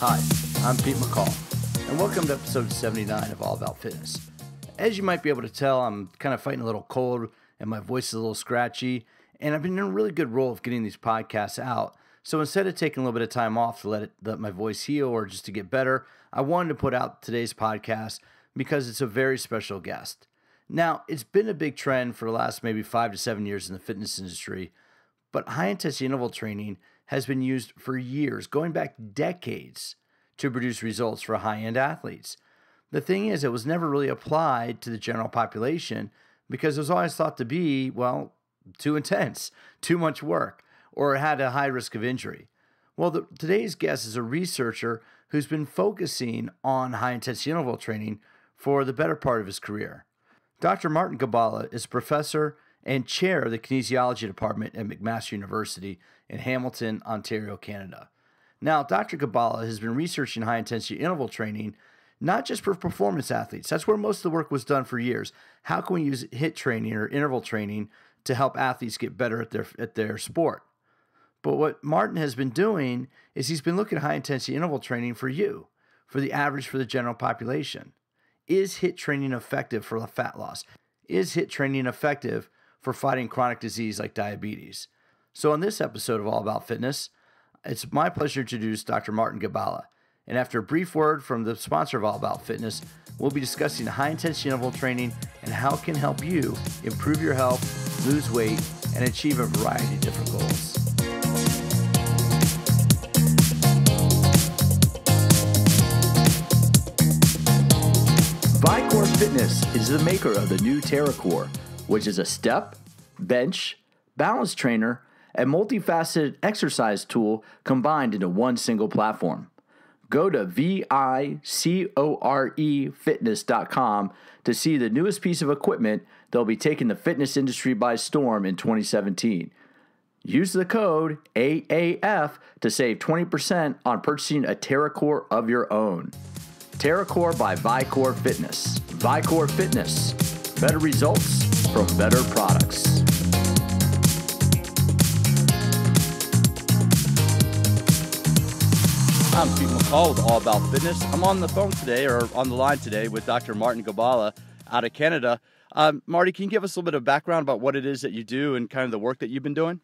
Hi, I'm Pete McCall, and welcome to episode 79 of All About Fitness. As you might be able to tell, I'm kind of fighting a little cold and my voice is a little scratchy, and I've been in a really good roll of getting these podcasts out. So instead of taking a little bit of time off to let, it, let my voice heal or just to get better, I wanted to put out today's podcast because it's a very special guest. Now, it's been a big trend for the last maybe five to seven years in the fitness industry, but high intensity interval training has been used for years, going back decades, to produce results for high end athletes. The thing is, it was never really applied to the general population because it was always thought to be, well, too intense, too much work, or had a high risk of injury. Well, the, today's guest is a researcher who's been focusing on high intensity interval training for the better part of his career. Dr. Martin Gibala is professor and chair of the kinesiology department at McMaster University in Hamilton, Ontario, Canada. Now, Dr. Gibala has been researching high intensity interval training not just for performance athletes. That's where most of the work was done for years. How can we use HIIT training or interval training to help athletes get better at their at their sport? But what Martin has been doing is he's been looking at high intensity interval training for you, for the average for the general population. Is HIIT training effective for fat loss? Is HIIT training effective for fighting chronic disease like diabetes? So, in this episode of All About Fitness, it's my pleasure to introduce Dr. Martin Gibala. And after a brief word from the sponsor of All About Fitness, we'll be discussing high intensity interval training and how it can help you improve your health, lose weight, and achieve a variety of different goals. Vicore Fitness is the maker of the new TerraCore, which is a step, bench, balance trainer, and multifaceted exercise tool combined into one single platform. Go to vicorefitness.com to see the newest piece of equipment that'll be taking the fitness industry by storm in 2017. Use the code AAF to save 20% on purchasing a TerraCore of your own. TerraCore by Vicore Fitness. Vicore Fitness. Better results from better products. I'm Pete McCall with All About Fitness. I'm on the phone today, or on the line today, with Dr. Martin Gibala out of Canada. Um, Marty, can you give us a little bit of background about what it is that you do and kind of the work that you've been doing?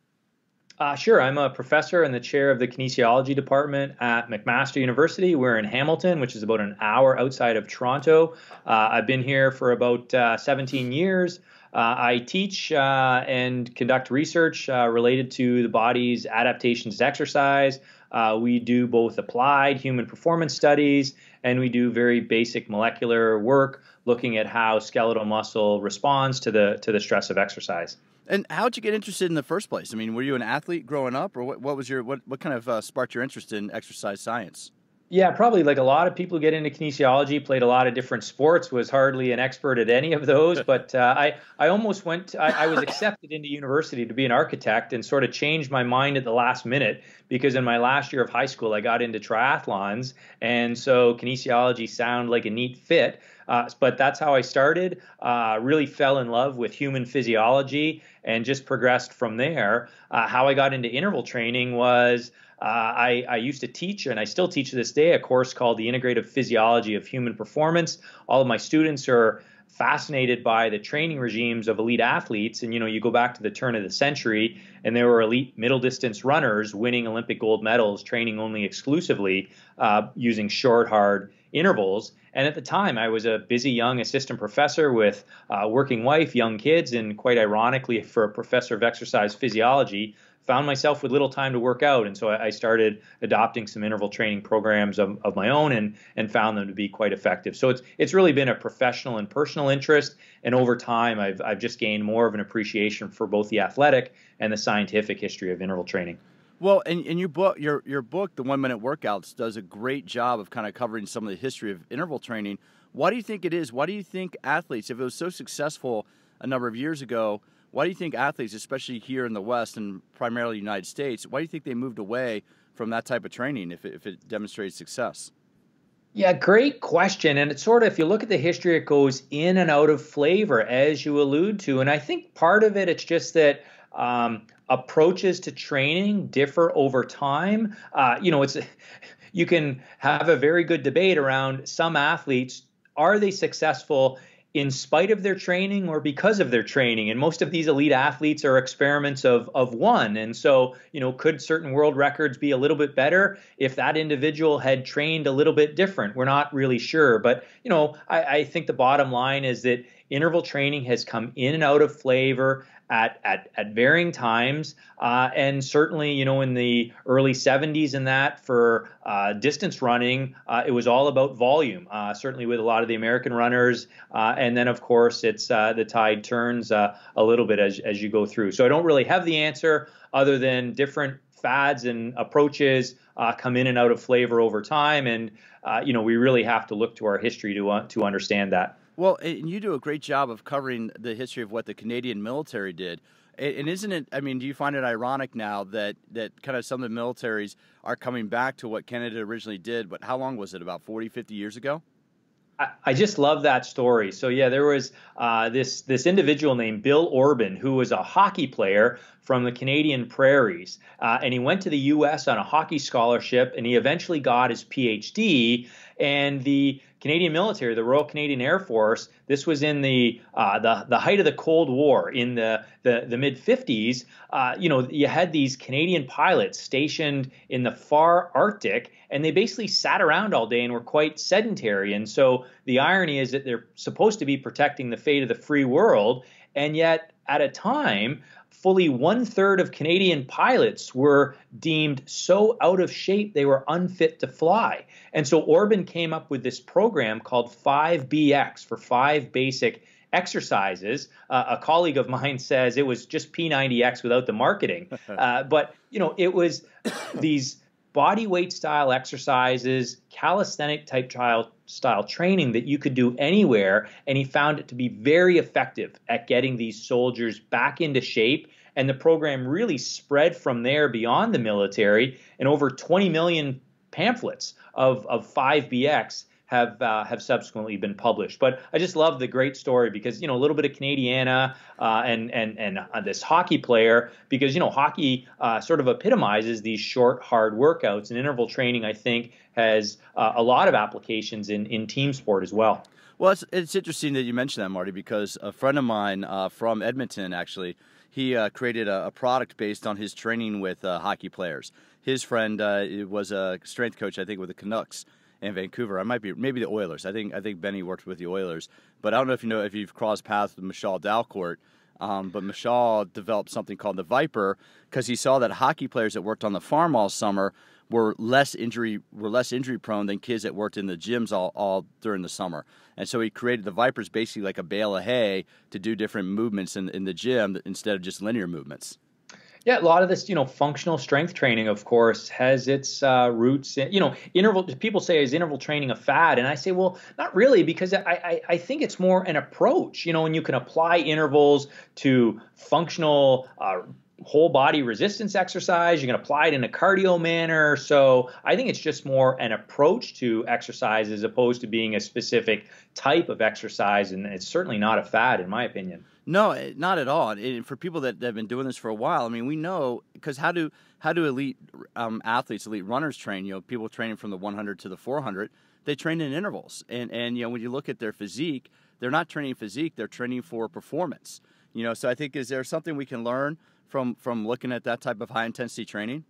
Uh, sure. I'm a professor and the chair of the kinesiology department at McMaster University. We're in Hamilton, which is about an hour outside of Toronto. Uh, I've been here for about uh, 17 years. Uh, I teach uh, and conduct research uh, related to the body's adaptations to exercise, uh, we do both applied human performance studies and we do very basic molecular work looking at how skeletal muscle responds to the to the stress of exercise. And how did you get interested in the first place? I mean, were you an athlete growing up, or what, what was your what what kind of uh, sparked your interest in exercise science? Yeah, probably like a lot of people get into kinesiology, played a lot of different sports, was hardly an expert at any of those. But uh, I, I almost went, I, I, was accepted into university to be an architect and sort of changed my mind at the last minute because in my last year of high school, I got into triathlons. And so kinesiology sounded like a neat fit. Uh, but that's how I started. Uh, really fell in love with human physiology and just progressed from there. Uh, how I got into interval training was uh, I, I, used to teach, and I still teach to this day, a course called The Integrative Physiology of Human Performance. All of my students are fascinated by the training regimes of elite athletes. And, you know, you go back to the turn of the century, and there were elite middle distance runners winning Olympic gold medals, training only exclusively uh, using short, hard intervals. And at the time, I was a busy young assistant professor with a working wife, young kids, and quite ironically, for a professor of exercise physiology, found myself with little time to work out, and so I started adopting some interval training programs of, of, my own, and and found them to be quite effective. So it's it's really been a professional and personal interest, and over time, I've I've just gained more of an appreciation for both the athletic and the scientific history of interval training. Well, and, and your book, your your book, the One Minute Workouts, does a great job of kind of covering some of the history of interval training. Why do you think it is? Why do you think athletes, if it was so successful a number of years ago? Why do you think athletes, especially here in the West and primarily United States, why do you think they moved away from that type of training if it, if it demonstrates success? Yeah, great question. And it's sort of, if you look at the history, it goes in and out of flavor, as you allude to. And I think part of it, it's just that um, approaches to training differ over time. Uh, you know, it's you can have a very good debate around some athletes. Are they successful in spite of their training or because of their training. And most of these elite athletes are experiments of, of one. And so, you know, could certain world records be a little bit better if that individual had trained a little bit different? We're not really sure. But, you know, I, I think the bottom line is that interval training has come in and out of flavor at at, at varying times, uh, and certainly you know in the early 70s and that for uh, distance running, uh, it was all about volume. Uh, certainly with a lot of the American runners, uh, and then of course it's uh, the tide turns a little bit as as you go through. So I don't really have the answer other than different fads and approaches come in and out of flavor over time, and you know we really have to look to our history to to understand that. Well, and you do a great job of covering the history of what the Canadian military did. And isn't it? I mean, do you find it ironic now that that kind of some of the militaries are coming back to what Canada originally did? But how long was it? About 40, 50 years ago? I just love that story. So yeah, there was uh, this this individual named Bill Orban who was a hockey player from the Canadian prairies, uh, and he went to the U.S. on a hockey scholarship, and he eventually got his PhD. And the Canadian military, the Royal Canadian Air Force. This was in the uh, the the height of the Cold War in the the, the mid 50s. Uh, you know, you had these Canadian pilots stationed in the far Arctic, and they basically sat around all day and were quite sedentary. And so the irony is that they're supposed to be protecting the fate of the free world, and yet at a time fully one third of Canadian pilots were deemed so out of shape they were unfit to fly. And so Orban came up with this program called 5BX for five basic exercises. Uh, a colleague of mine says it was just P90X without the marketing. Uh, but, you know, it was these body weight style exercises, calisthenic type style training that you could do anywhere. And he found it to be very effective at getting these soldiers back into shape. And the program really spread from there beyond the military. And over 20 million pamphlets of, of 5BX have uh, have subsequently been published. But I just love the great story because you know a little bit of Canadiana uh, and and and uh, this hockey player because you know hockey uh, sort of epitomizes these short hard workouts and interval training. I think has uh, a lot of applications in in team sport as well. Well, it's, it's interesting that you mentioned that, Marty, because a friend of mine uh, from Edmonton actually he uh, created a, a, product based on his training with uh, hockey players. His friend uh, was a strength coach, I think, with the Canucks, in Vancouver. I might be maybe the Oilers. I think I think Benny worked with the Oilers, but I don't know if you know if you've crossed paths with Michol Dalcourt. Um, but Michol developed something called the ViPR because he saw that hockey players that worked on the farm all summer were less injury were less injury prone than kids that worked in the gyms all, all during the summer. And so he created the ViPRs basically like a bale of hay to do different movements in, in the gym instead of just linear movements. Yeah, a lot of this, you know, functional strength training, of course, has its uh, roots in, you know, interval. People say is interval training a fad, and I say, well, not really, because I, I, I think it's more an approach, you know, and you can apply intervals to functional uh, whole body resistance exercise. You can apply it in a cardio manner. So I think it's just more an approach to exercise as opposed to being a specific type of exercise. And it's certainly not a fad, in my opinion. No, not at all. And for people that have been doing this for a while, I mean, we know because how do how do elite um, athletes, elite runners train? You know, people training from the 100 to the 400, they train in intervals. And and you know, when you look at their physique, they're not training physique; they're training for performance. You know, so I think is there something we can learn from from looking at that type of high intensity training?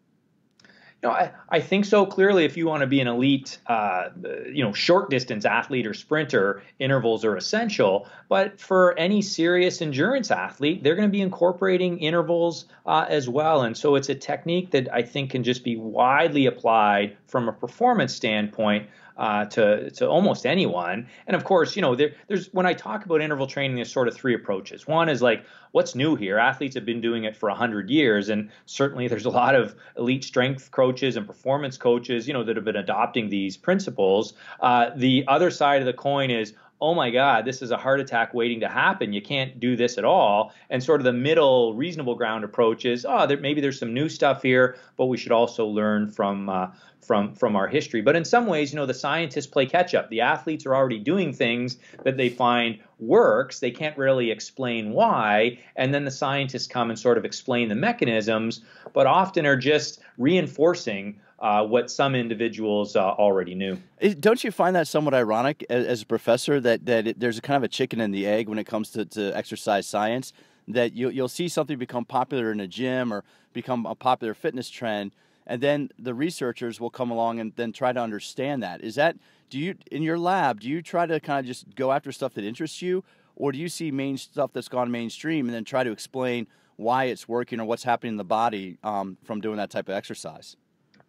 No, I, I think so. Clearly, if you want to be an elite, uh, you know, short distance athlete or sprinter, intervals are essential. But for any serious endurance athlete, they're going to be incorporating intervals uh, as well. And so it's a technique that I think can just be widely applied from a performance standpoint uh, to to almost anyone. And of course, you know, there, there's when I talk about interval training, there's sort of three approaches. One is like, what's new here? Athletes have been doing it for hundred years, and certainly there's a lot of elite strength coaches and performance coaches, you know, that have been adopting these principles. Uh, the other side of the coin is oh my God, this is a heart attack waiting to happen. You can't do this at all. And sort of the middle, reasonable ground approach is, oh, there, maybe there's some new stuff here, but we should also learn from uh, from from our history. But in some ways, you know, the scientists play catch up. The athletes are already doing things that they find works. They can't really explain why, and then the scientists come and sort of explain the mechanisms, but often are just reinforcing uh, what some individuals uh, already knew. Don't you find that somewhat ironic as, as a professor that that it, there's a kind of a chicken and the egg when it comes to, to exercise science? That you, you'll see something become popular in a gym or become a popular fitness trend, and then the researchers will come along and then try to understand that. Is that do you in your lab? Do you try to kind of just go after stuff that interests you, or do you see main stuff that's gone mainstream and then try to explain why it's working or what's happening in the body um, from doing that type of exercise?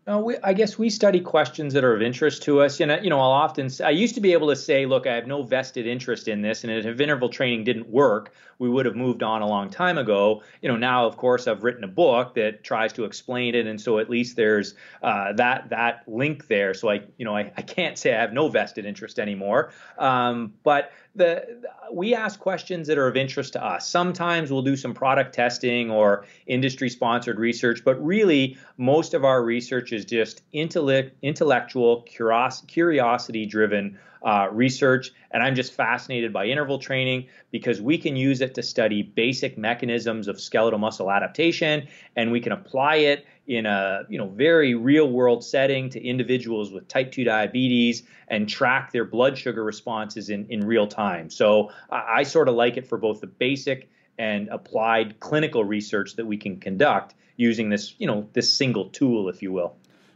No, we, I guess we study questions that are of interest to us. You know, you know, I'll often I used to be able to say, look, I have no vested interest in this, and if interval training didn't work, we would have moved on a long time ago. You know, now of course I've written a book that tries to explain it, and so at least there's uh, that that link there. So I, you know, I, I can't say I have no vested interest anymore. Um, but the, we ask questions that are of interest to us. Sometimes we'll do some product testing or industry sponsored research, but really most of our research is just intellect, intellectual, curiosity driven uh, research. And I'm just fascinated by interval training because we can use it to study basic mechanisms of skeletal muscle adaptation and we can apply it in a you know very real world setting to individuals with type 2 diabetes and track their blood sugar responses in, in real time. So I, I sort of like it for both the basic and applied clinical research that we can conduct using this you know this single tool if you will.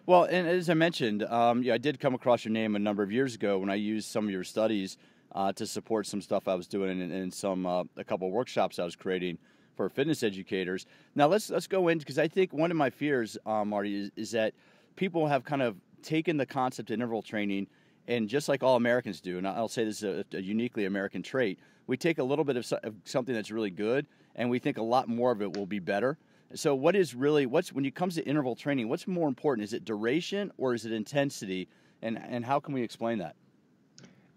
Well, and as I mentioned, um, yeah, I did come across your name a number of years ago when I used some of your studies uh, to support some stuff I was doing and, and some uh, a couple of workshops I was creating for fitness educators. Now let's let's go in because I think one of my fears, uh, Marty, is, is that people have kind of taken the concept of interval training and just like all Americans do, and I'll say this is a, a uniquely American trait, we take a little bit of, of something that's really good and we think a lot more of it will be better. So, what is really what's when it comes to interval training? What's more important? Is it duration or is it intensity? And and how can we explain that?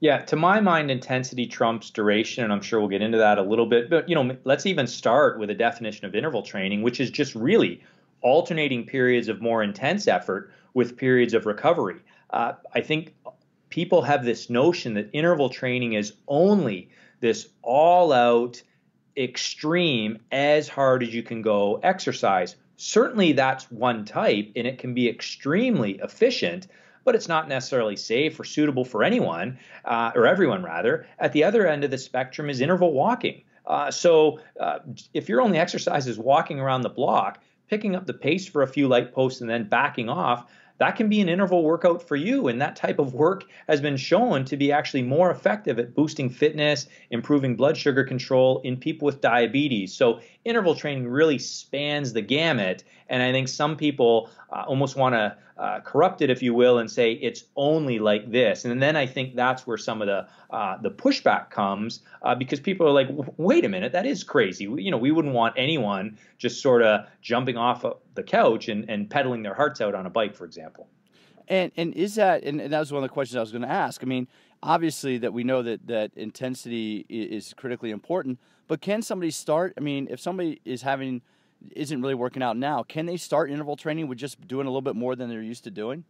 Yeah, to my mind, intensity trumps duration, and I'm sure we'll get into that a little bit. But you know, let's even start with a definition of interval training, which is just really alternating periods of more intense effort with periods of recovery. Uh, I think people have this notion that interval training is only this all-out extreme, as hard as you can go exercise. Certainly, that's one type, and it can be extremely efficient, but it's not necessarily safe or suitable for anyone, uh, or everyone rather. At the other end of the spectrum is interval walking. Uh, so, uh, if your only exercise is walking around the block, picking up the pace for a few light posts and then backing off, that can be an interval workout for you. And that type of work has been shown to be actually more effective at boosting fitness, improving blood sugar control in people with diabetes. So interval training really spans the gamut. And I think some people uh, almost want to uh, corrupt it, if you will, and say it's only like this. And then I think that's where some of the uh, the pushback comes uh, because people are like, wait a minute, that is crazy. We, you know, we wouldn't want anyone just sort of jumping off of the couch and, and pedaling their hearts out on a bike, for example. And and is that and, and that was one of the questions I was going to ask. I mean, obviously that we know that that intensity is critically important, but can somebody start? I mean, if somebody is having isn't really working out now, can they start interval training with just doing a little bit more than they're used to doing?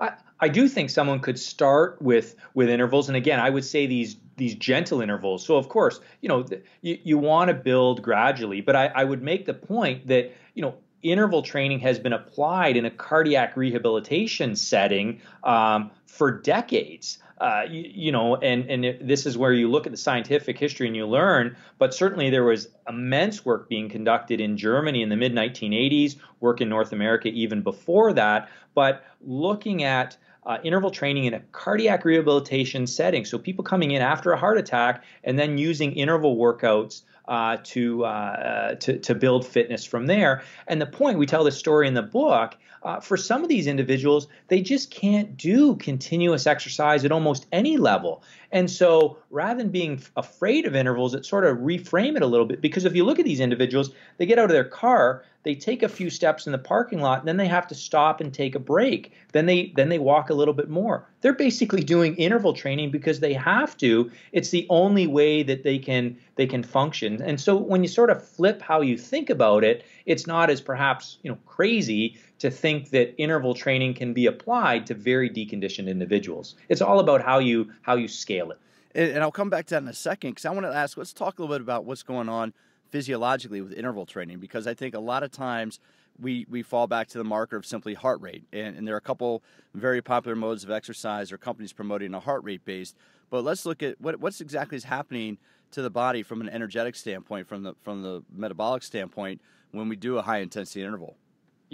I, I do think someone could start with with intervals, and again, I would say these these gentle intervals. So of course, you know, you, you want to build gradually, but I, I would make the point that you know interval training has been applied in a cardiac rehabilitation setting um, for decades. Uh, you, you, know, and and it, this is where you look at the scientific history and you learn. But certainly there was immense work being conducted in Germany in the mid 1980s, work in North America even before that. But looking at uh, interval training in a cardiac rehabilitation setting, so people coming in after a heart attack and then using interval workouts uh, to, uh, to, to build fitness from there. And the point we tell this story in the book. Uh, for some of these individuals, they just can't do continuous exercise at almost any level. And so rather than being afraid of intervals, it sort of reframe it a little bit because if you look at these individuals, they get out of their car, they take a few steps in the parking lot, and then they have to stop and take a break. Then they then they walk a little bit more. They're basically doing interval training because they have to. It's the only way that they can they can function. And so when you sort of flip how you think about it, it's not as perhaps, you know, crazy to think that interval training can be applied to very deconditioned individuals. It's all about how you how you scale it. And, I'll come back to that in a second because I want to ask. Let's talk a little bit about what's going on physiologically with interval training because I think a lot of times we, we fall back to the marker of simply heart rate. And, and there are a couple very popular modes of exercise or companies promoting a heart rate based. But let's look at what what's exactly is happening to the body from an energetic standpoint, from the from the metabolic standpoint, when we do a high intensity interval.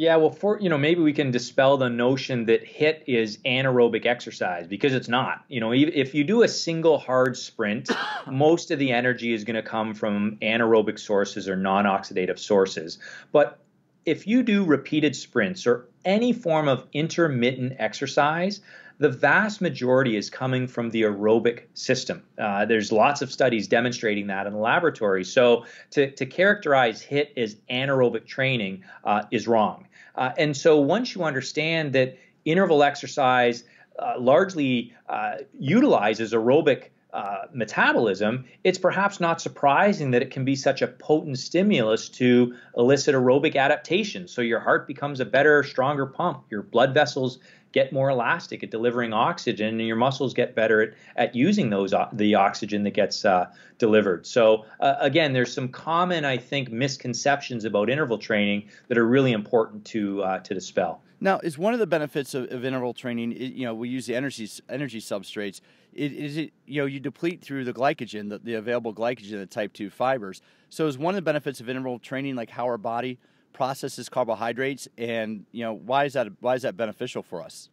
Yeah, well, for you know, maybe we can dispel the notion that HIIT is anaerobic exercise because it's not. You know, if you do a single hard sprint, most of the energy is going to come from anaerobic sources or non-oxidative sources. But if you do repeated sprints or any form of intermittent exercise, the vast majority is coming from the aerobic system. Uh, there's lots of studies demonstrating that in the laboratory. So to, to characterize HIIT as anaerobic training uh, is wrong. Uh, and so once you understand that interval exercise uh, largely uh, utilizes aerobic uh, metabolism, it's perhaps not surprising that it can be such a potent stimulus to elicit aerobic adaptation. So your heart becomes a better, stronger pump. Your blood vessels get more elastic at delivering oxygen, and your muscles get better at, at using those uh, the oxygen that gets uh, delivered. So uh, again, there's some common, I think, misconceptions about interval training that are really important to uh, to dispel. Now, is one of the benefits of, of interval training? You know, we use the energy energy substrates. It, is it you know you deplete through the glycogen, the, the available glycogen, the type two fibers. So, is one of the benefits of interval training like how our body processes carbohydrates, and you know why is that why is that beneficial for us?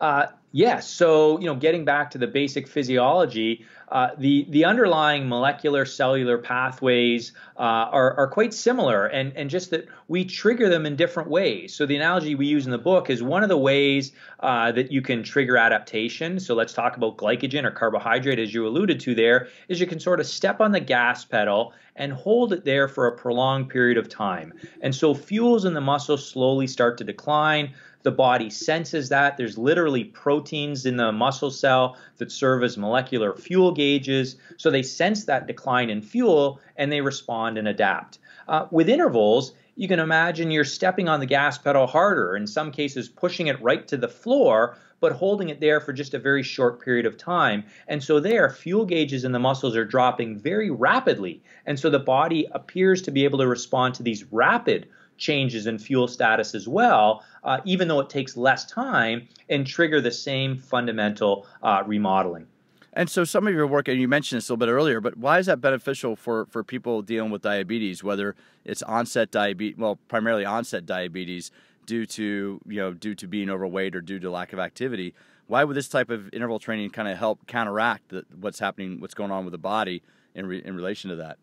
Uh, yes. So, you know, getting back to the basic physiology, uh, the the underlying molecular cellular pathways uh, are are quite similar, and and just that we trigger them in different ways. So, the analogy we use in the book is one of the ways uh, that you can trigger adaptation. So, let's talk about glycogen or carbohydrate, as you alluded to there, is you can sort of step on the gas pedal and hold it there for a prolonged period of time. And so, fuels in the muscle slowly start to decline. The body senses that. There's literally proteins in the muscle cell that serve as molecular fuel gauges. So they sense that decline in fuel and they respond and adapt. Uh, with intervals, you can imagine you're stepping on the gas pedal harder, in some cases, pushing it right to the floor, but holding it there for just a very short period of time. And so, there, fuel gauges in the muscles are dropping very rapidly. And so, the body appears to be able to respond to these rapid changes in fuel status as well, uh, even though it takes less time and trigger the same fundamental uh, remodeling. And so, some of your work, and you mentioned this a little bit earlier, but why is that beneficial for, for people dealing with diabetes, whether it's onset diabetes, well, primarily onset diabetes due to you know due to being overweight or due to lack of activity? Why would this type of interval training kind of help counteract the, what's happening, what's going on with the body in re, in relation to that?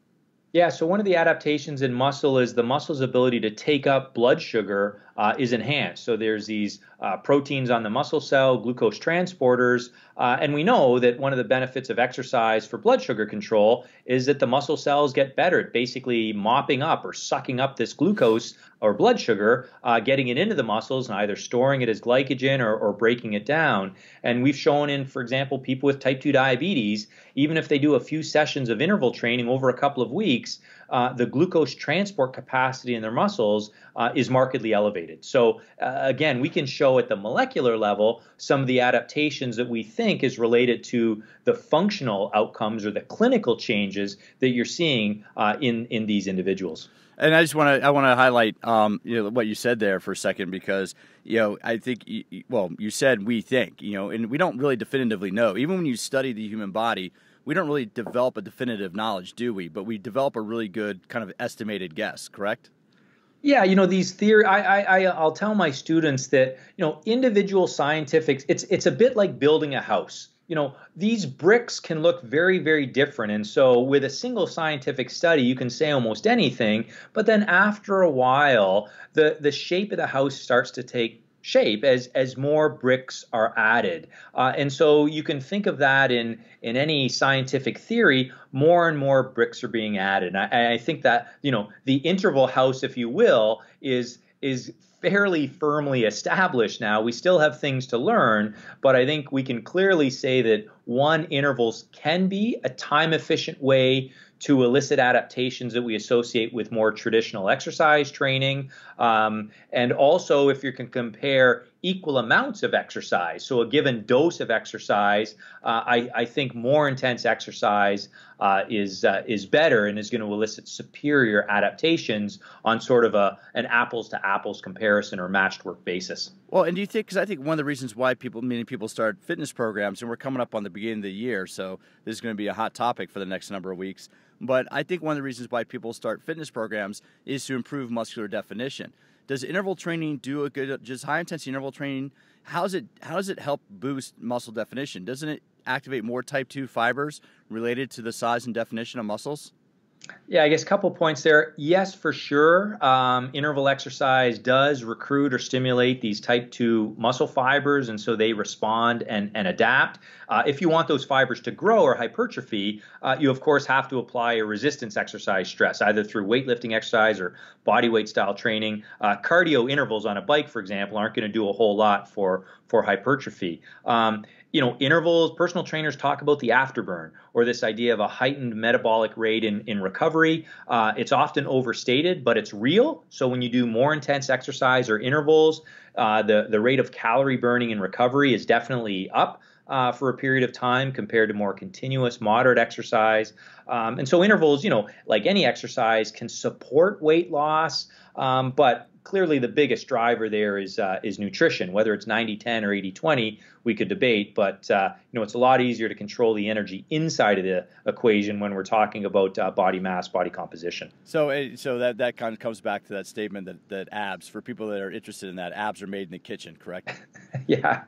Yeah, so one of the adaptations in muscle is the muscle's ability to take up blood sugar uh, is enhanced. So there's these uh, proteins on the muscle cell, glucose transporters, uh, and we know that one of the benefits of exercise for blood sugar control is that the muscle cells get better at basically mopping up or sucking up this glucose or blood sugar, uh, getting it into the muscles and either storing it as glycogen or, or breaking it down. And we've shown in, for example, people with type 2 diabetes, even if they do a few sessions of interval training over a couple of weeks, uh, the glucose transport capacity in their muscles uh, is markedly elevated. So, uh, again, we can show at the molecular level some of the adaptations that we think is related to the functional outcomes or the clinical changes that you're seeing uh, in, in these individuals. And I just want to I want to highlight um, you know what you said there for a second because you know I think you, well you said we think you know and we don't really definitively know even when you study the human body we don't really develop a definitive knowledge, do we? But we develop a really good kind of estimated guess, correct? Yeah, you know these theory. I, I I'll tell my students that you know individual scientific. It's it's a bit like building a house. You know these bricks can look very very different, and so with a single scientific study, you can say almost anything. But then after a while, the the shape of the house starts to take shape as as more bricks are added. Uh, and so you can think of that in in any scientific theory. More and more bricks are being added. And I, I think that you know the interval house, if you will, is is fairly firmly established now. We still have things to learn, but I think we can clearly say that one intervals can be a time efficient way to elicit adaptations that we associate with more traditional exercise training. Um, and also, if you can compare equal amounts of exercise. So a given dose of exercise, uh, I, I, think more intense exercise uh, is uh, is better and is going to elicit superior adaptations on sort of a an apples to apples comparison or matched work basis. Well, and do you think? Because I think one of the reasons why people, many people, start fitness programs, and we're coming up on the beginning of the year, so this is going to be a hot topic for the next number of weeks. But I think one of the reasons why people start fitness programs is to improve muscular definition. Does interval training do a good, just high intensity interval training? How does it how does it help boost muscle definition? Doesn't it activate more type two fibers related to the size and definition of muscles? Yeah, I guess a couple points there. Yes, for sure. Um, interval exercise does recruit or stimulate these type 2 muscle fibers, and so they respond and, and adapt. Uh, if you want those fibers to grow or hypertrophy, uh, you of course have to apply a resistance exercise stress, either through weightlifting exercise or bodyweight style training. Uh, cardio intervals on a bike, for example, aren't going to do a whole lot for, for hypertrophy. Um, you know, intervals, personal trainers talk about the afterburn or this idea of a heightened metabolic rate in, in recovery. Uh, it's often overstated, but it's real. So when you do more intense exercise or intervals, uh, the, the rate of calorie burning in recovery is definitely up. Uh, for a period of time compared to more continuous, moderate exercise. Um, and so intervals, you know, like any exercise, can support weight loss, um, but clearly the biggest driver there is uh, is nutrition. Whether it's 90-10 or 80-20, we could debate, but uh, you know it's a lot easier to control the energy inside of the equation when we're talking about uh, body mass, body composition. So, eh, so that that kind of comes back to that statement that that abs, for people that are interested in that, abs are made in the kitchen, correct? yeah,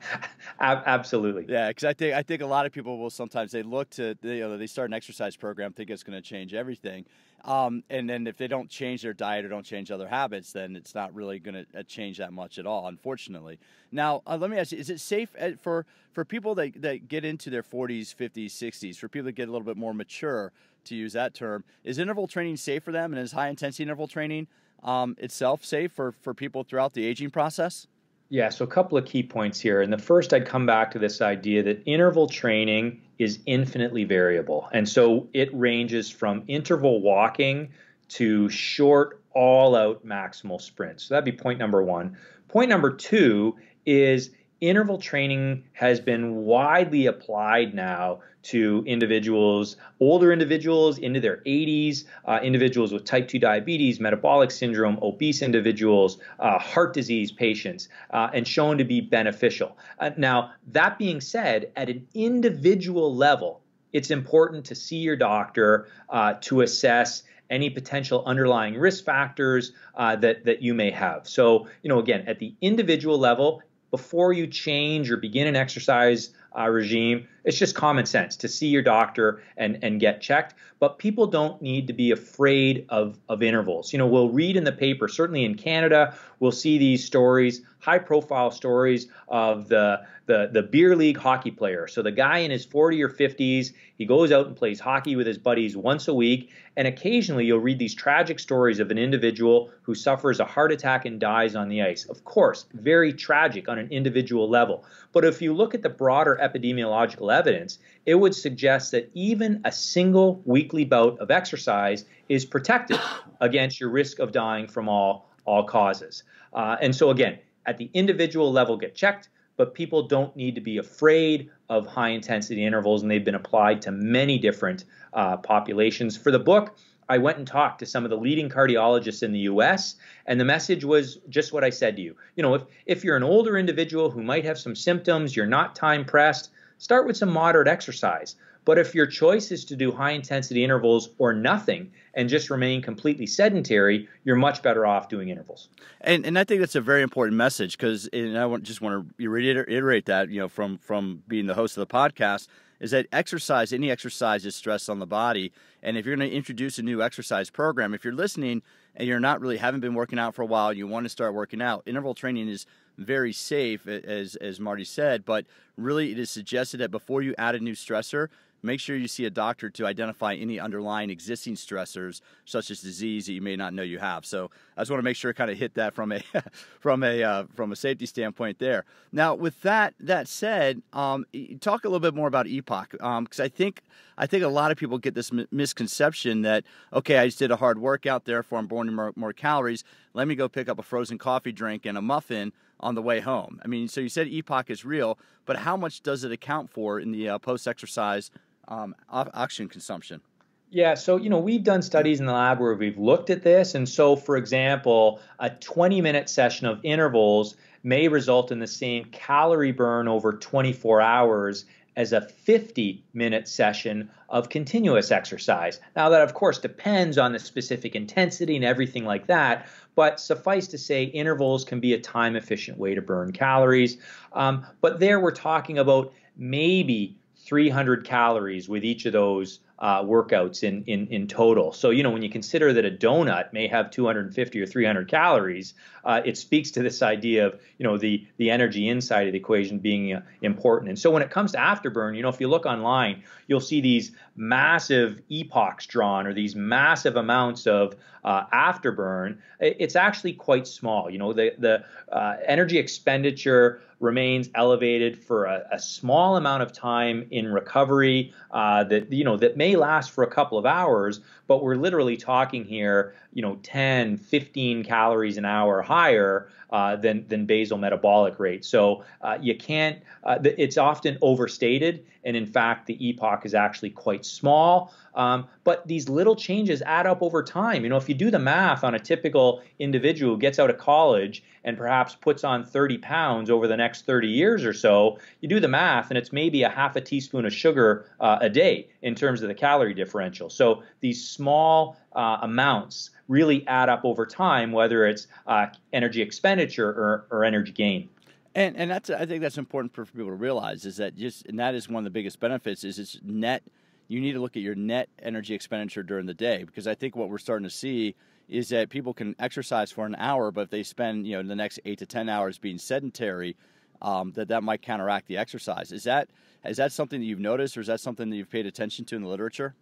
ab- absolutely. Yeah, because I think I think a lot of people will sometimes they look to they, you know, they start an exercise program, think it's going to change everything, um, and then if they don't change their diet or don't change other habits, then it's not really going to uh, change that much at all, unfortunately. Now, uh, let me ask you: Is it safe uh, for for people that that get into their 40s, 50s, 60s, for people that get a little bit more mature, to use that term, is interval training safe for them, and is high intensity interval training um, itself safe for for people throughout the aging process? Yeah, so a couple of key points here. And the first, I'd come back to this idea that interval training is infinitely variable. And so it ranges from interval walking to short, all out maximal sprints. So that'd be point number one. Point number two is interval training has been widely applied now to individuals, older individuals into their 80s, uh, individuals with type 2 diabetes, metabolic syndrome, obese individuals, uh, heart disease patients, uh, and shown to be beneficial. Uh, now, that being said, at an individual level, it's important to see your doctor uh, to assess any potential underlying risk factors uh, that that you may have. So, you know, again, at the individual level, before you change or begin an exercise uh, regime. It's just common sense to see your doctor and, and get checked. But people don't need to be afraid of, of intervals. You know, we'll read in the paper, certainly in Canada, we'll see these stories, high profile stories of the, the, the beer league hockey player. So the guy in his 40 or 50s, he goes out and plays hockey with his buddies once a week. And occasionally you'll read these tragic stories of an individual who suffers a heart attack and dies on the ice. Of course, very tragic on an individual level. But if you look at the broader epidemiological evidence, it would suggest that even a single weekly bout of exercise is protective against your risk of dying from all, all causes. Uh, and so, again, at the individual level, get checked, but people don't need to be afraid of high intensity intervals, and they've been applied to many different uh, populations. For the book, I went and talked to some of the leading cardiologists in the US, and the message was just what I said to you. You know, if, if you're an older individual who might have some symptoms, you're not time pressed, start with some moderate exercise. But if your choice is to do high intensity intervals or nothing and just remain completely sedentary, you're much better off doing intervals. And and I think that's a very important message because and I just want to reiterate that you know from from being the host of the podcast is that exercise, any exercise is stress on the body. And if you're going to introduce a new exercise program, if you're listening and you're not really haven't been working out for a while, you want to start working out, interval training is very safe, as as Marty said. But really, it is suggested that before you add a new stressor, make sure you see a doctor to identify any underlying existing stressors, such as disease that you may not know you have. So I just want to make sure I kind of hit that from a from a uh, from a safety standpoint there. Now, with that that said, um, talk a little bit more about EPOC because um, I think I think a lot of people get this misconception that okay, I just did a hard workout, therefore I'm burning more, more calories. Let me go pick up a frozen coffee drink and a muffin on the way home. I mean, so you said EPOC is real, but how much does it account for in the uh, post-exercise um, oxygen consumption? Yeah, so you know we've done studies in the lab where we've looked at this, and so for example, a 20-minute session of intervals may result in the same calorie burn over 24 hours as a 50 minute session of continuous exercise. Now, that of course depends on the specific intensity and everything like that, but suffice to say, intervals can be a time efficient way to burn calories. Um, but there we're talking about maybe 300 calories with each of those uh, workouts in, in in total. So you know when you consider that a donut may have 250 or 300 calories, uh, it speaks to this idea of you know the the energy inside of the equation being uh, important. And so when it comes to afterburn, you know if you look online, you'll see these massive EPOCs drawn or these massive amounts of uh, afterburn. It's actually quite small. You know the the uh, energy expenditure remains elevated for a, a, small amount of time in recovery uh, that you know that may last for a couple of hours but we're literally talking here you know 10 15 calories an hour higher uh, than than basal metabolic rate. So uh, you can't uh, it's often overstated and in fact the EPOC is actually quite small um, but these little changes add up over time. You know, if you do the math on a typical individual who gets out of college and perhaps puts on 30 pounds over the next 30 years or so, you do the math and it's maybe a half a teaspoon of sugar uh, a day in terms of the calorie differential. So these small uh, amounts really add up over time, whether it's uh, energy expenditure or, or energy gain. And and that's I think that's important for people to realize is that just and that is one of the biggest benefits is it's net you need to look at your net energy expenditure during the day because I think what we're starting to see is that people can exercise for an hour, but if they spend you know the next eight to ten hours being sedentary, um, that that might counteract the exercise. Is that is that something that you've noticed, or is that something that you've paid attention to in the literature?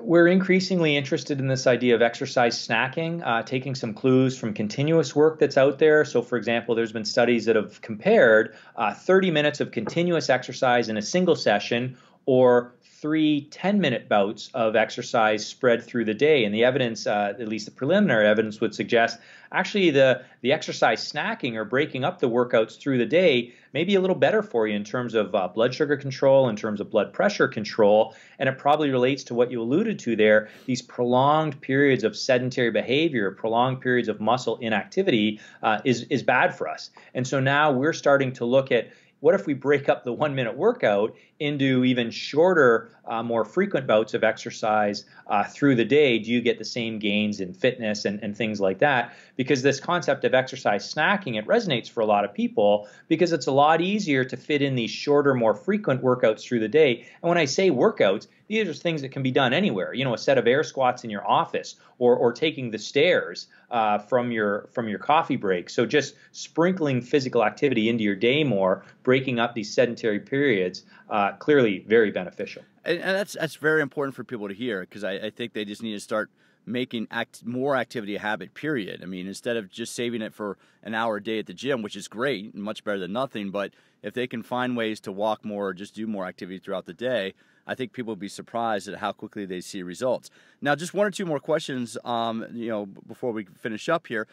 We're increasingly interested in this idea of exercise snacking, uh, taking some clues from continuous work that's out there. So, for example, there's been studies that have compared uh, 30 minutes of continuous exercise in a single session or three 10 minute bouts of exercise spread through the day. And the evidence, uh, at least the preliminary evidence, would suggest actually the, the exercise snacking or breaking up the workouts through the day may be a little better for you in terms of uh, blood sugar control, in terms of blood pressure control. And it probably relates to what you alluded to there these prolonged periods of sedentary behavior, prolonged periods of muscle inactivity uh, is, is bad for us. And so now we're starting to look at what if we break up the one minute workout into even shorter, uh, more frequent bouts of exercise uh, through the day? Do you get the same gains in fitness and, and things like that? Because this concept of exercise snacking, it resonates for a lot of people because it's a lot easier to fit in these shorter, more frequent workouts through the day. And when I say workouts, these are things that can be done anywhere. You know, a set of air squats in your office, or or taking the stairs uh, from your from your coffee break. So just sprinkling physical activity into your day more, breaking up these sedentary periods, uh, clearly very beneficial. And, and, that's that's very important for people to hear because I, I think they just need to start making act, more activity a habit period i mean instead of just saving it for an hour a day at the gym which is great and much better than nothing but if they can find ways to walk more or just do more activity throughout the day I think people would be surprised at how quickly they see results. Now, just one or two more questions, um, you know, before we finish up here.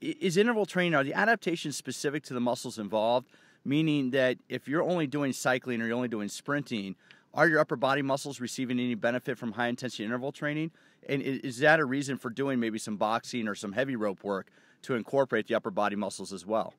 Is interval training are the adaptations specific to the muscles involved? Meaning that if you're only doing cycling or you're only doing sprinting, are your upper body muscles receiving any benefit from high intensity interval training? And is that a reason for doing maybe some boxing or some heavy rope work to incorporate the upper body muscles as well?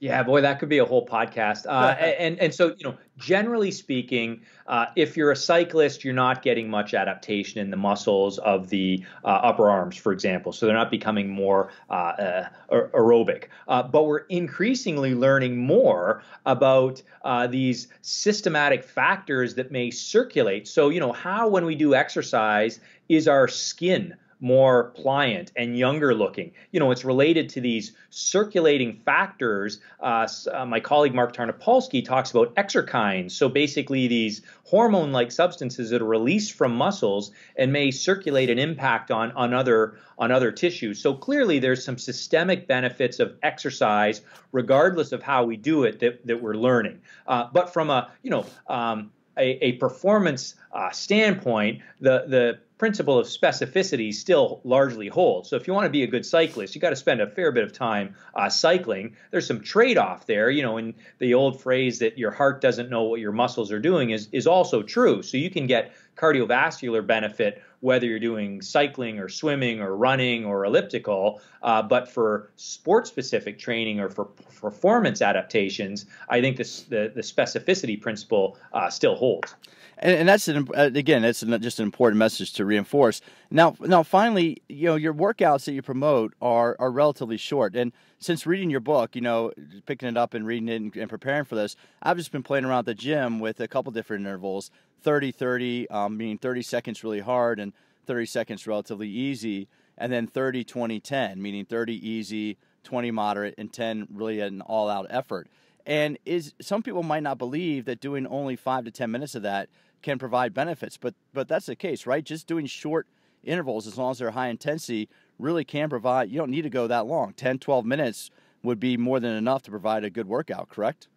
Yeah, boy, that could be a whole podcast. Uh, and and so you know, generally speaking, uh, if you're a cyclist, you're not getting much adaptation in the muscles of the uh, upper arms, for example. So they're not becoming more uh, uh, aerobic. Uh, but we're increasingly learning more about these systematic factors that may circulate. So you know, how when we do exercise is our skin more pliant and younger looking. You know, it's related to these circulating factors. Uh, uh, my colleague Mark Tarnopolsky talks about exerkines. So basically, these hormone like substances that are released from muscles and may circulate and impact on, on, other, on other tissues. So clearly, there's some systemic benefits of exercise, regardless of how we do it, that, that we're learning. Uh, but from a, you know, um, a, a, performance uh, standpoint, the the principle of specificity still largely holds. So if you want to be a good cyclist, you got to spend a fair bit of time uh, cycling. There's some trade-off there, you know, and the old phrase that your heart doesn't know what your muscles are doing is is also true. So you can get cardiovascular benefit whether you're doing cycling or swimming or running or elliptical. Uh, but for sport specific training or for performance adaptations, I think this, the, the specificity principle uh, still holds. And, and, that's an, uh, again, that's an, just an important message to reinforce. Now, now, finally, you know, your workouts that you promote are are relatively short. And since reading your book, you know, picking it up and reading it and, and preparing for this, I've just been playing around at the gym with a couple different intervals 30 30, um, meaning 30 seconds really hard and 30 seconds relatively easy, and then 30 20 10, meaning 30 easy, 20 moderate, and 10 really an all out effort. And is some people might not believe that doing only five to 10 minutes of that can provide benefits, but but that's the case, right? Just doing short intervals, as long as they're high intensity, really can provide. You don't need to go that long. 10, 12 minutes would be more than enough to provide a good workout, correct?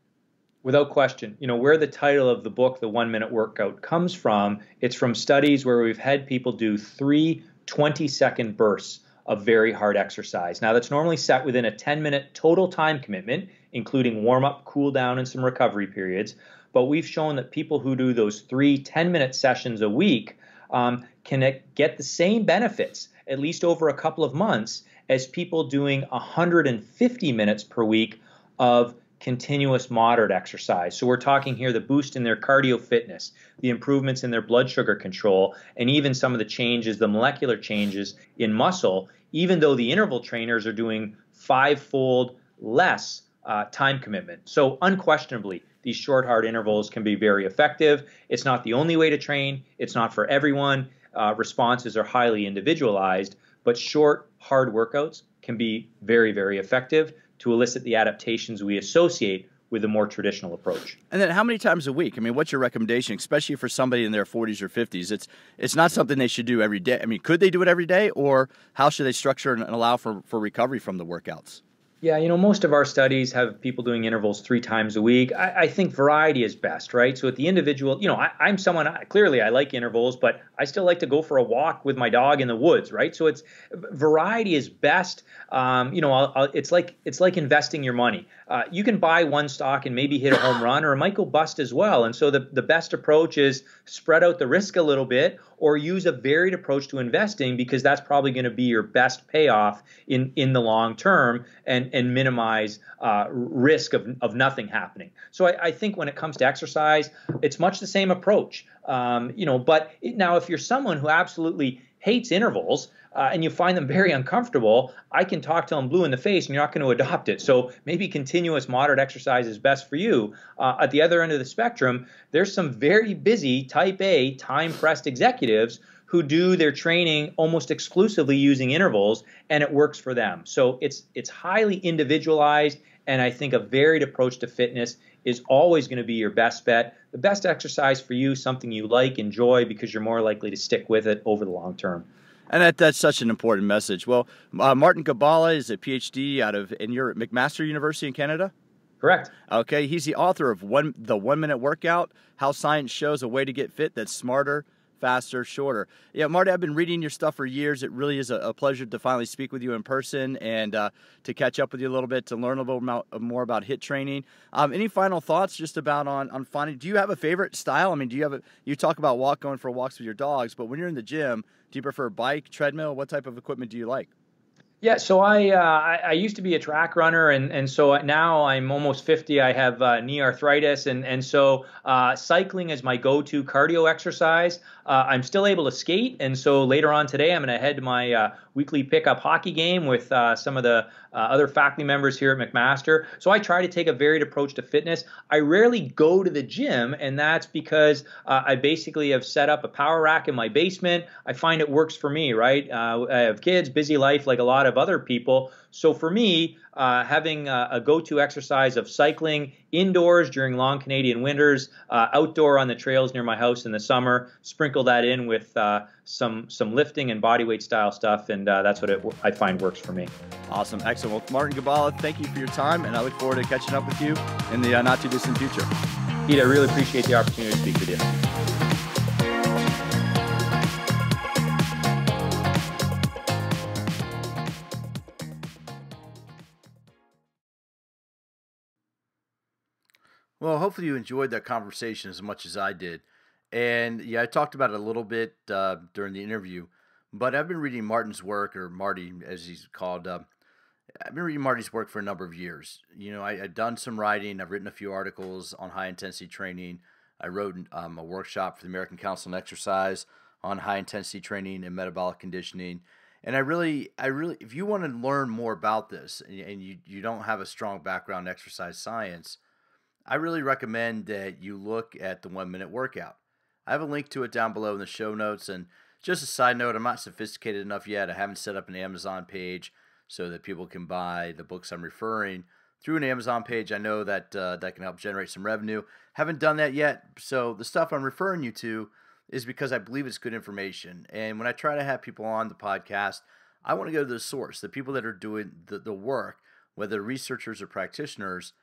Without question. You know, where the title of the book, The One Minute Workout, comes from, it's from studies where we've had people do three 20 second bursts of very hard exercise. Now, that's normally set within a 10 minute total time commitment, including warm up, cool down, and some recovery periods. But we've shown that people who do those three 10 minute sessions a week um, can get the same benefits, at least over a couple of months, as people doing 150 minutes per week of continuous moderate exercise. So we're talking here the boost in their cardio fitness, the improvements in their blood sugar control, and even some of the changes, the molecular changes in muscle, even though the interval trainers are doing five-fold less uh, time commitment. So unquestionably, these short, hard intervals can be very effective. It's not the only way to train. It's not for everyone. Uh, responses are highly individualized, but short, hard workouts can be very, very effective to elicit the adaptations we associate with a more traditional approach. And then how many times a week? I mean, what's your recommendation, especially for somebody in their 40s or 50s? It's it's not something they should do every day. I mean, could they do it every day or how should they structure and allow for, for recovery from the workouts? Yeah, you know, most of our studies have people doing intervals three times a week. I, I think variety is best, right? So at the individual, you know, I, am someone I, clearly I like intervals, but I still like to go for a walk with my dog in the woods, right? So it's variety is best. Um, you know, I'll, I'll, it's like it's like investing your money. Uh, you can buy one stock and maybe hit a home run, or it might go bust as well. And so the the best approach is spread out the risk a little bit, or use a varied approach to investing because that's probably going to be your best payoff in in the long term and and minimize uh, risk of of nothing happening. So I, I, think when it comes to exercise, it's much the same approach. Um, you know, but it, now if you're someone who absolutely hates intervals uh, and you find them very uncomfortable, I can talk to them blue in the face and you're not going to adopt it. So maybe continuous moderate exercise is best for you. Uh, at the other end of the spectrum, there's some very busy type A, time pressed executives who do their training almost exclusively using intervals and it works for them. So it's it's highly individualized and I think a varied approach to fitness is always going to be your best bet. The best exercise for you, something you like, enjoy because you're more likely to stick with it over the long term. And that, that's such an important message. Well, uh, Martin Gibala is a PhD out of in your McMaster University in Canada. Correct. Okay, he's the author of one the one minute workout: How Science Shows a Way to Get Fit That's Smarter, Faster, Shorter. Yeah, Marty, I've been reading your stuff for years. It really is a, a pleasure to finally speak with you in person and uh, to catch up with you a little bit to learn a little about, more about HIIT training. Um, any final thoughts just about on on finding? Do you have a favorite style? I mean, do you have a? You talk about walk going for walks with your dogs, but when you're in the gym do you prefer bike, treadmill? What type of equipment do you like? Yeah, so I, uh, I, I used to be a track runner, and and so now I'm almost 50. I have uh, knee arthritis, and and so uh, cycling is my go-to cardio exercise. Uh, I'm still able to skate, and so later on today I'm going to head to my uh, weekly pickup hockey game with uh, some of the uh, other faculty members here at McMaster. So I try to take a varied approach to fitness. I rarely go to the gym, and that's because uh, I basically have set up a power rack in my basement. I find it works for me, right? Uh, I have kids, busy life, like a lot of other people. So for me, uh, having a, a, go-to exercise of cycling indoors during long Canadian winters, uh, outdoor on the trails near my house in the summer, sprinkle that in with uh, some some lifting and bodyweight style stuff, and uh, that's what it, I find works for me. Awesome, excellent. Well, Martin Gibala, thank you for your time, and I look forward to catching up with you in the uh, not too distant future. Pete, I really appreciate the opportunity to speak with you. Well, hopefully you enjoyed that conversation as much as I did. And yeah, I talked about it a little bit uh, during the interview, but I've been reading Martin's work, or Marty as he's called. Uh, I've been reading Marty's work for a number of years. You know, I, have done some writing. I've written a few articles on high intensity training. I wrote um, a workshop for the American Council on Exercise on high intensity training and metabolic conditioning. And I really, I really, if you want to learn more about this and, and you, you don't have a strong background in exercise science, I really recommend that you look at the one minute workout. I have a link to it down below in the show notes. And just a side note, I'm not sophisticated enough yet. I haven't set up an Amazon page so that people can buy the books I'm referring through an Amazon page. I know that uh, that can help generate some revenue. Haven't done that yet. So the stuff I'm referring you to is because I believe it's good information. And when I try to have people on the podcast, I want to go to the source, the people that are doing the, the work, whether researchers or practitioners,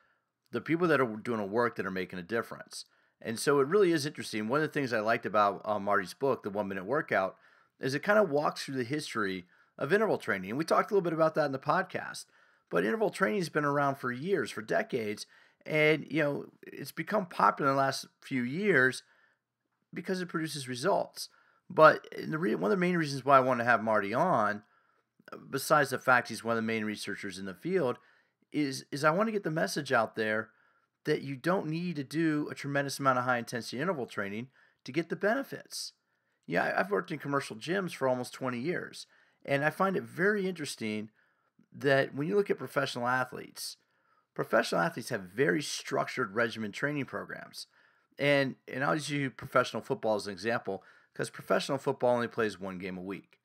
the people that are doing a work that are making a difference. And so it really is interesting. One of the things I liked about uh, Marty's book, The One Minute Workout, is it kind of walks through the history of interval training. And we talked a little bit about that in the podcast. But interval training has been around for years, for decades. And, you know, it's become popular in the last few years because it produces results. But the re- one of the main reasons why I want to have Marty on, besides the fact he's one of the main researchers in the field, is is I want to get the message out there that you don't need to do a tremendous amount of high intensity interval training to get the benefits. Yeah, I've worked in commercial gyms for almost 20 years, and I find it very interesting that when you look at professional athletes, professional athletes have very structured regimen training programs. And and I'll use professional football as an example because professional football only plays one game a week.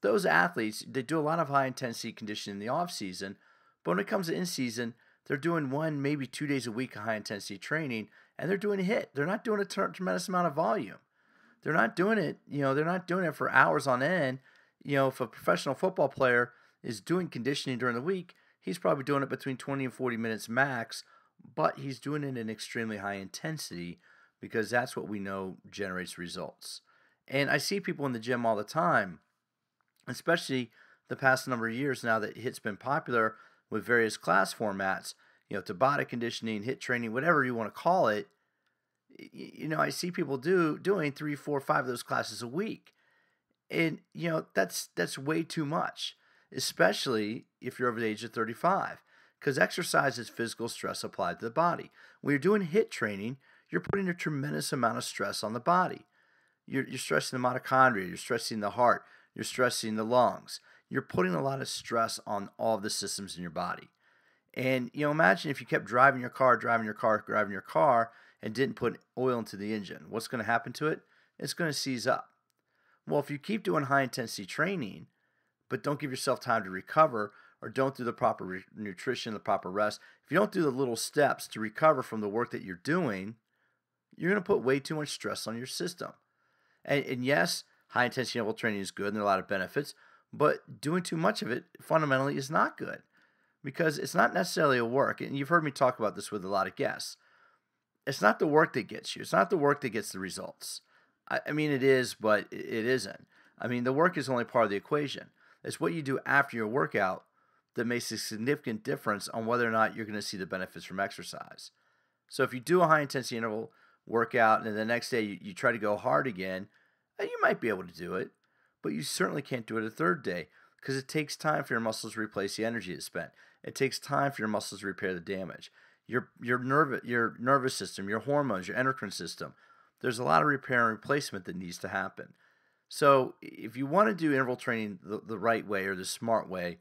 Those athletes they do a lot of high intensity conditioning in the off season, but when it comes to in season, they're doing one maybe two days a week of high intensity training, and they're doing HIIT. They're not doing a tremendous amount of volume. They're not doing it. You know, they're not doing it for hours on end. You know, if a professional football player is doing conditioning during the week, he's probably doing it between 20 and 40 minutes max, but he's doing it in extremely high intensity because that's what we know generates results. And I see people in the gym all the time, especially the past number of years now that HIIT's been popular with various class formats, you know, Tabata conditioning, HIIT training, whatever you want to call it. You know, I see people do doing three, four, five of those classes a week. And, you know, that's that's way too much, especially if you're over the age of 35. Because exercise is physical stress applied to the body. When you're doing HIIT training, you're putting a tremendous amount of stress on the body. You're, you're stressing the mitochondria, you're stressing the heart, you're stressing the lungs. You're putting a lot of stress on all the systems in your body. And you know, imagine if you kept driving your car, driving your car, driving your car, and didn't put oil into the engine. What's going to happen to it? It's going to seize up. Well, if you keep doing high intensity training, but don't give yourself time to recover or don't do the proper nutrition, the proper rest, if you don't do the little steps to recover from the work that you're doing, you're going to put way too much stress on your system. And, and yes, high intensity interval training is good and there are a lot of benefits, but doing too much of it fundamentally is not good because it's not necessarily a work. And you've heard me talk about this with a lot of guests. It's not the work that gets you, it's not the work that gets the results. I, I mean, it is, but it isn't. I mean, the work is only part of the equation. It's what you do after your workout that makes a significant difference on whether or not you're going to see the benefits from exercise. So if you do a high intensity interval workout and the next day you, you try to go hard again, uh, you might be able to do it, but you certainly can't do it a third day because it takes time for your muscles to replace the energy it spent. It takes time for your muscles to repair the damage. Your your nerve your nervous system, your hormones, your endocrine system. There's a lot of repair and replacement that needs to happen. So if you want to do interval training the, the right way or the smart way,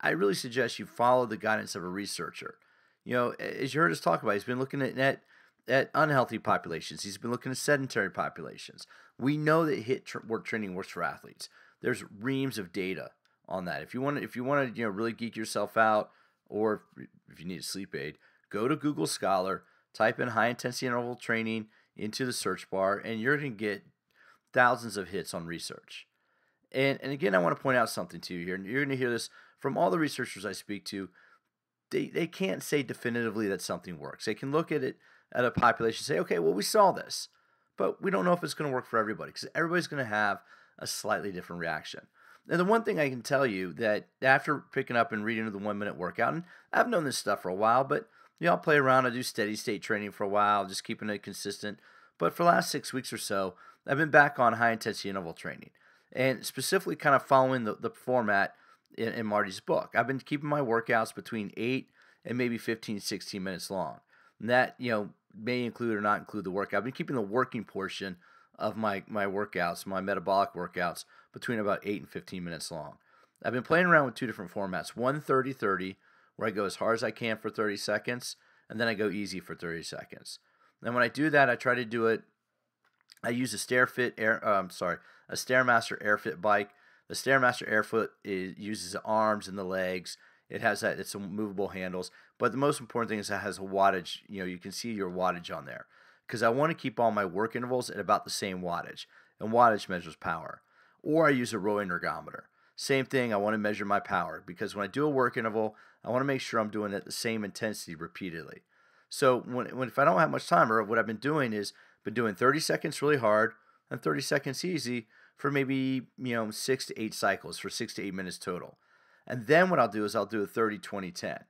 I really suggest you follow the guidance of a researcher. You know, as you heard us talk about, he's been looking at, at at unhealthy populations. He's been looking at sedentary populations. We know that HIIT work training works for athletes. There's reams of data on that. If you want to, if you want to, you know, really geek yourself out, or if you need a sleep aid, go to Google Scholar, type in high intensity interval training into the search bar, and you're going to get thousands of hits on research. And and again, I want to point out something to you here. And you're going to hear this from all the researchers I speak to. They they can't say definitively that something works. They can look at it at a population say, okay, well, we saw this, but we don't know if it's going to work for everybody because everybody's going to have a slightly different reaction. And the one thing I can tell you that after picking up and reading the one minute workout, and I've known this stuff for a while, but Yeah, I'll play around. I do steady state training for a while, just keeping it consistent. But for the last six weeks or so, I've been back on high intensity interval training and specifically kind of following the, the format in, in Marty's book. I've been keeping my workouts between 8 and maybe 15, 16 minutes long. And that, you know, may include or not include the workout. I've been keeping the working portion of my, my workouts, my metabolic workouts, between about 8 and 15 minutes long. I've been playing around with two different formats one 30 30, where I go as hard as I can for 30 seconds, and then I go easy for 30 seconds. And when I do that, I try to do it. I use a StairFit Air. Uh, I'm sorry, a Stairmaster AirFit bike. The Stairmaster AirFit is, uses the arms and the legs. It has that. It's movable handles. But the most important thing is it has a wattage. You know, you can see your wattage on there because I want to keep all my work intervals at about the same wattage. And wattage measures power. Or I use a rowing ergometer. Same thing. I want to measure my power because when I do a work interval, I want to make sure I'm doing it at the same intensity repeatedly. So when, when if I don't have much time, or what I've been doing is been doing 30 seconds really hard and 30 seconds easy for maybe you know six to eight cycles for six to eight minutes total. And then what I'll do is I'll do a 30 20 10.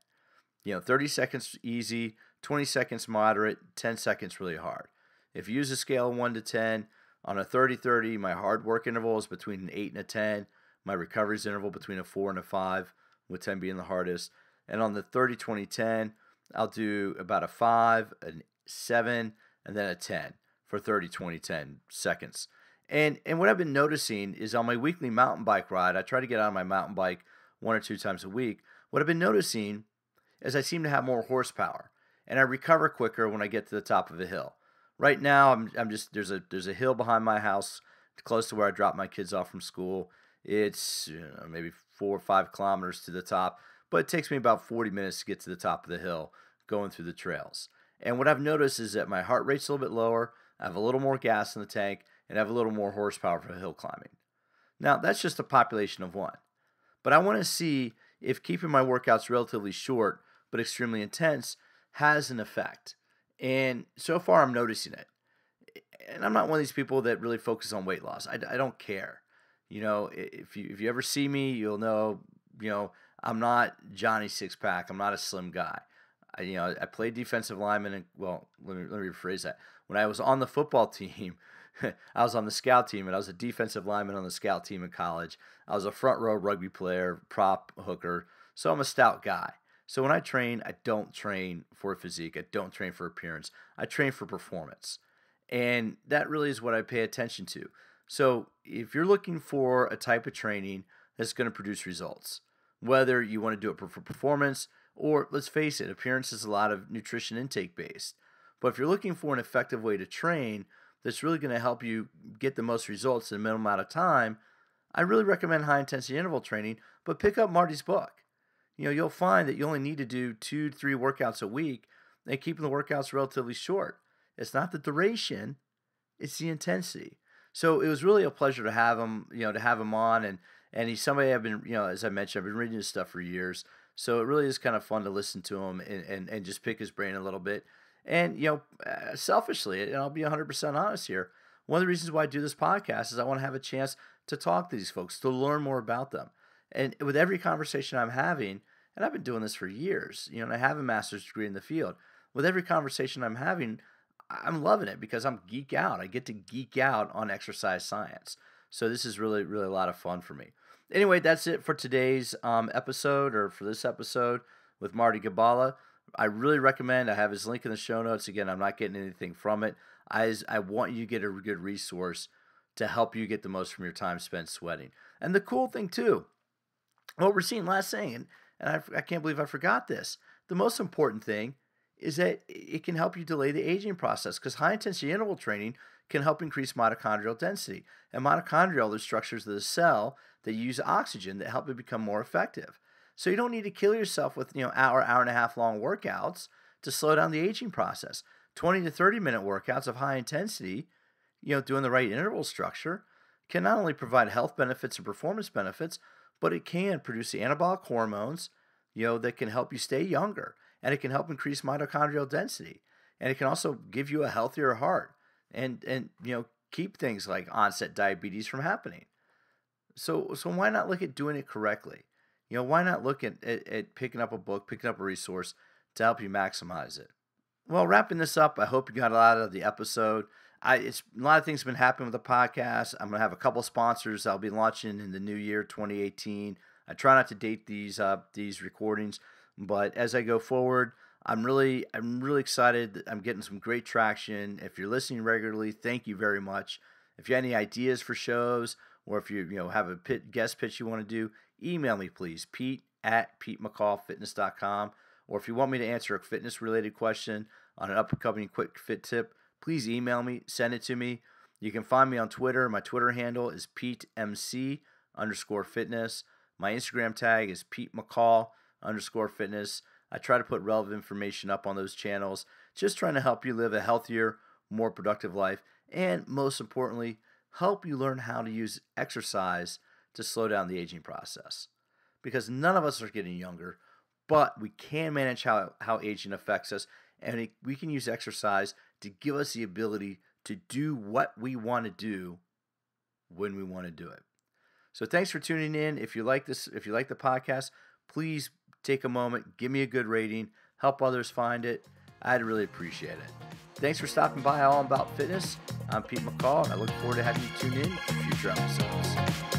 You know, 30 seconds easy, 20 seconds moderate, 10 seconds really hard. If you use a scale of 1 to 10, on a 30 30, my hard work interval is between an 8 and a 10. My recoveries interval between a 4 and a 5, with 10 being the hardest. And on the 30 20 10, I'll do about a 5, a 7, and then a 10 for 30 20 10 seconds. And and what I've been noticing is on my weekly mountain bike ride, I try to get on my mountain bike one or two times a week. What I've been noticing is I seem to have more horsepower and I recover quicker when I get to the top of a hill. Right now I'm I'm just there's a there's a hill behind my house close to where I drop my kids off from school. It's you know, maybe four or five kilometers to the top, but it takes me about 40 minutes to get to the top of the hill going through the trails. And what I've noticed is that my heart rate's a little bit lower. I have a little more gas in the tank, and I have a little more horsepower for hill climbing. Now, that's just a population of one. But I want to see if keeping my workouts relatively short but extremely intense has an effect. And so far, I'm noticing it. And I'm not one of these people that really focus on weight loss. I, I don't care. You know, if you if you ever see me, you'll know. You know, I'm not Johnny Six Pack. I'm not a slim guy. I, you know, I played defensive lineman, and well, let me let me rephrase that. When I was on the football team, I was on the scout team and I was a defensive lineman on the scout team in college. I was a front row rugby player, prop hooker. So I'm a stout guy. So when I train, I don't train for physique. I don't train for appearance. I train for performance. And that really is what I pay attention to. So if you're looking for a type of training that's going to produce results, whether you want to do it for performance or let's face it, appearance is a lot of nutrition intake based. But if you're looking for an effective way to train that's really going to help you get the most results in a minimal amount of time, I really recommend high intensity interval training, but pick up Marty's book. You know, you'll find that you only need to do two to three workouts a week and keeping the workouts relatively short. It's not the duration, it's the intensity. So it was really a pleasure to have him, you know, to have him on and and he's somebody I've been, you know, as I mentioned, I've been reading his stuff for years. So it really is kind of fun to listen to him and, and, and just pick his brain a little bit. And, you know, uh, selfishly, and I'll be 100% honest here, one of the reasons why I do this podcast is I want to have a chance to talk to these folks, to learn more about them. And with every conversation I'm having, and I've been doing this for years, you know, and I have a master's degree in the field. With every conversation I'm having, I'm loving it because I'm geek out. I get to geek out on exercise science. So this is really, really a lot of fun for me. Anyway, that's it for today's um, episode or for this episode with Marty Gibala. I really recommend. I have his link in the show notes. Again, I'm not getting anything from it. I I want you to get a good resource to help you get the most from your time spent sweating. And the cool thing too, what we're seeing last thing, and, and I, I can't believe I forgot this. The most important thing is that it can help you delay the aging process because high intensity interval training can help increase mitochondrial density. And mitochondria are the structures of the cell that use oxygen that help it become more effective. So you don't need to kill yourself with, you know, hour, hour and a half long workouts to slow down the aging process. 20 to 30 minute workouts of high intensity, you know, doing the right interval structure can not only provide health benefits and performance benefits, but it can produce the anabolic hormones, you know, that can help you stay younger and it can help increase mitochondrial density. And it can also give you a healthier heart and and you know, keep things like onset diabetes from happening. So so why not look at doing it correctly? You know, why not look at, at, at picking up a book, picking up a resource to help you maximize it. Well, wrapping this up, I hope you got a lot of the episode. I it's a lot of things have been happening with the podcast. I'm gonna have a couple sponsors I'll be launching in the new year 2018. I try not to date these uh, these recordings, but as I go forward, I'm really I'm really excited. That I'm getting some great traction. If you're listening regularly, thank you very much. If you have any ideas for shows, or if you you know have a pit, guest pitch you want to do, email me please, Pete at PeteMcCallFitness.com. Or if you want me to answer a fitness related question on an upcoming quick fit tip, please email me, send it to me. You can find me on Twitter. My Twitter handle is PeteMC underscore fitness. My Instagram tag is Pete McCall underscore fitness. I try to put relevant information up on those channels, just trying to help you live a healthier, more productive life, and most importantly, help you learn how to use exercise to slow down the aging process. Because none of us are getting younger, but we can manage how, how aging affects us, and we can use exercise to give us the ability to do what we want to do when we want to do it. So thanks for tuning in. If you like this, if you like the podcast, please take a moment, give me a good rating, help others find it. I'd really appreciate it. Thanks for stopping by All About Fitness. I'm Pete McCall, and I look forward to having you tune in for future episodes.